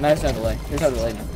Nice no delay. Here's how delay now.